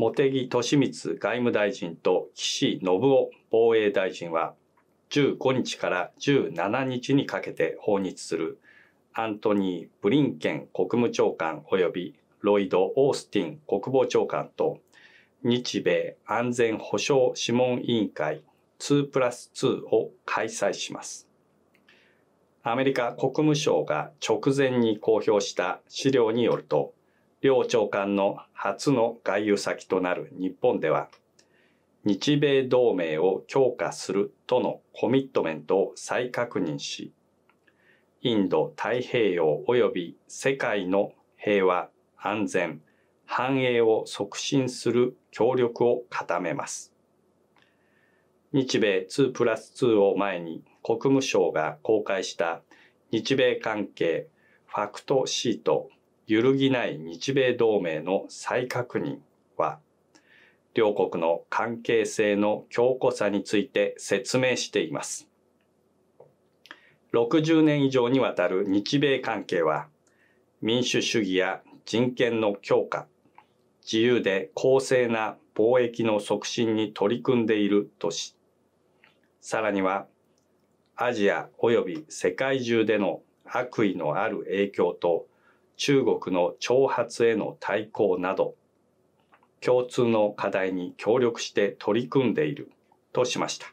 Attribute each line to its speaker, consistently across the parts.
Speaker 1: 茂木敏光外務大臣と岸信夫防衛大臣は15日から17日にかけて訪日するアントニー・ブリンケン国務長官及びロイド・オースティン国防長官と日米安全保障諮問委員会2プラス2を開催します。アメリカ国務省が直前に公表した資料によると、両長官の初の外遊先となる日本では、日米同盟を強化するとのコミットメントを再確認し、インド太平洋及び世界の平和、安全、繁栄を促進する協力を固めます。日米2プラス2を前に国務省が公開した日米関係ファクトシート揺るぎない日米同盟の再確認は両国の関係性の強固さについて説明しています。60年以上にわたる日米関係は民主主義や人権の強化、自由で公正な貿易の促進に取り組んでいるとし、さらにはアジア及び世界中での悪意のある影響と中国の挑発への対抗など共通の課題に協力して取り組んでいるとしました。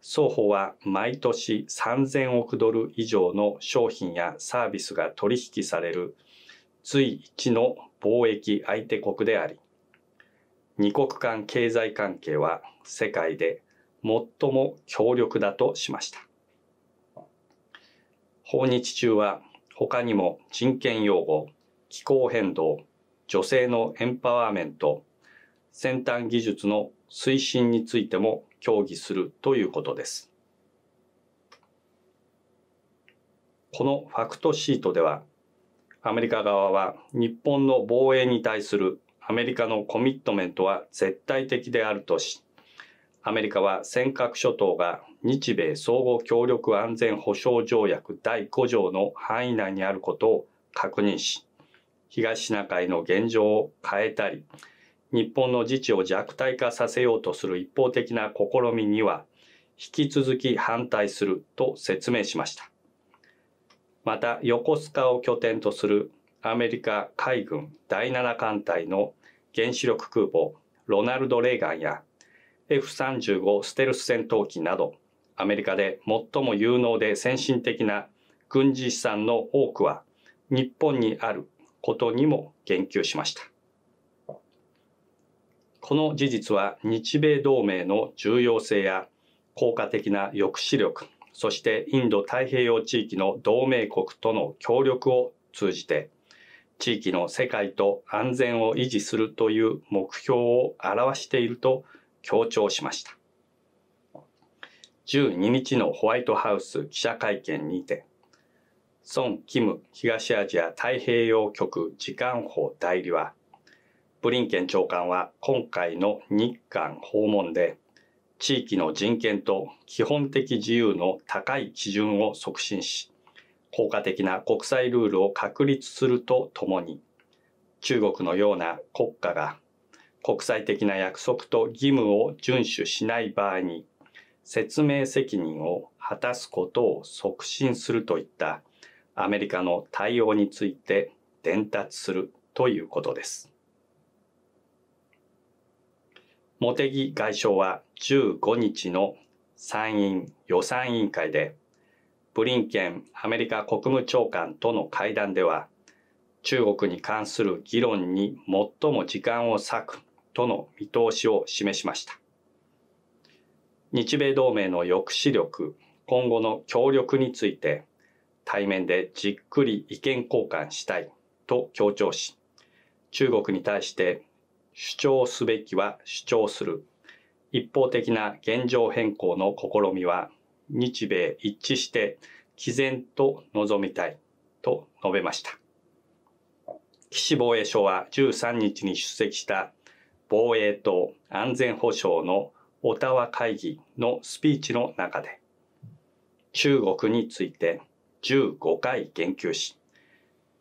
Speaker 1: 双方は毎年3000億ドル以上の商品やサービスが取引される随一の貿易相手国であり、二国間経済関係は世界で最も強力だとしました。訪日中は他にも人権擁護、気候変動、女性のエンパワーメント、先端技術の推進についても協議するということです。このファクトシートでは、アメリカ側は日本の防衛に対するアメリカのコミットメントは絶対的であるとし、アメリカは尖閣諸島が日米相互協力安全保障条約第5条の範囲内にあることを確認し、東シナ海の現状を変えたり、日本の自治を弱体化させようとする一方的な試みには、引き続き反対すると説明しました。また、横須賀を拠点とするアメリカ海軍第7艦隊の原子力空母ロナルド・レーガンや F35 ステルス戦闘機などアメリカで最も有能で先進的な軍事資産の多くは日本にあることにも言及しました。この事実は日米同盟の重要性や効果的な抑止力、そしてインド太平洋地域の同盟国との協力を通じて、地域の世界と安全を維持するという目標を表していると強調しました。12日のホワイトハウス記者会見にて、孫キム東アジア太平洋局次官補代理は、ブリンケン長官は今回の日韓訪問で、地域の人権と基本的自由の高い基準を促進し、効果的な国際ルールを確立するとともに、中国のような国家が国際的な約束と義務を遵守しない場合に、説明責任を果たすことを促進するといったアメリカの対応について伝達するということです。茂木外相は15日の参院予算委員会で、ブリンケンアメリカ国務長官との会談では、中国に関する議論に最も時間を割くとの見通しを示しました。日米同盟の抑止力、今後の協力について、対面でじっくり意見交換したいと強調し、中国に対して主張すべきは主張する。一方的な現状変更の試みは日米一致して毅然と望みたいと述べました。岸防衛省は13日に出席した防衛と安全保障のオタワ会議のスピーチの中で中国について15回言及し、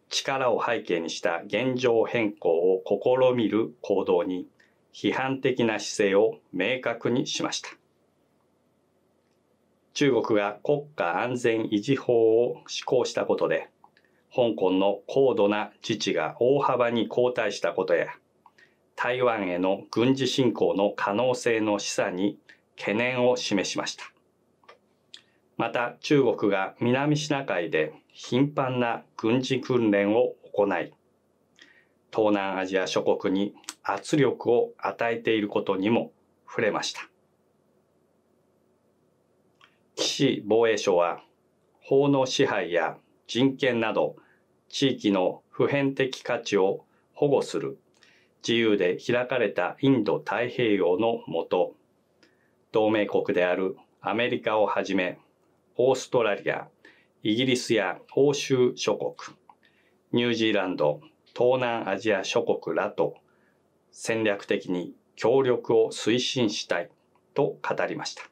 Speaker 1: 力を背景にした現状変更を試みる行動に批判的な姿勢を明確にしました。中国が国家安全維持法を施行したことで、香港の高度な自治が大幅に後退したことや、台湾への軍事侵攻の可能性の示唆に懸念を示しました。また中国が南シナ海で頻繁な軍事訓練を行い、東南アジア諸国に圧力を与えていることにも触れました。岸防衛省は法の支配や人権など地域の普遍的価値を保護する自由で開かれたインド太平洋のもと同盟国であるアメリカをはじめオーストラリアイギリスや欧州諸国ニュージーランド東南アジア諸国らと戦略的に協力を推進したいと語りました。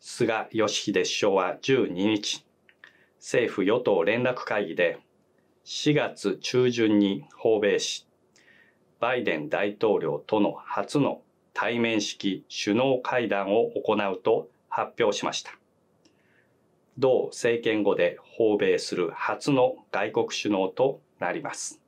Speaker 1: 菅義偉首相は12日、政府与党連絡会議で4月中旬に訪米し、バイデン大統領との初の対面式首脳会談を行うと発表しました。同政権後で訪米する初の外国首脳となります。